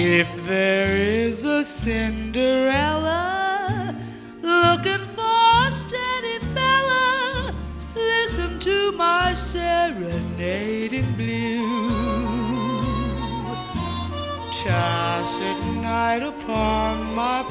If there is a Cinderella looking for a steady fella, listen to my serenade in blue. Toss at night upon my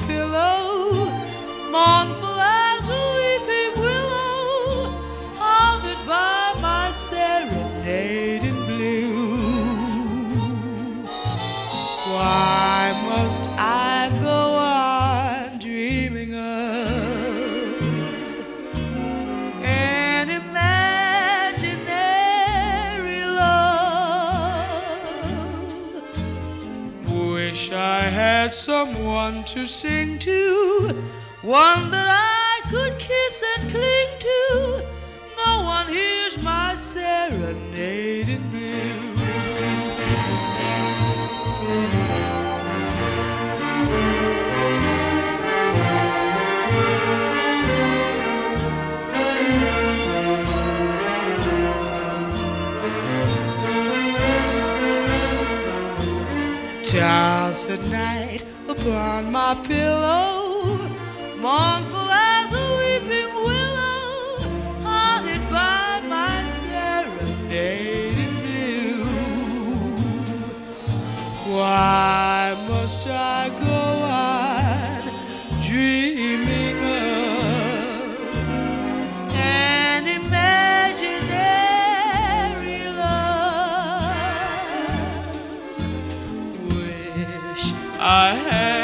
Wish I had someone to sing to, one that I could kiss and cling to. Toss at night upon my pillow, mournful as a weeping willow, haunted by my serenaded blue. Why must I go? I have.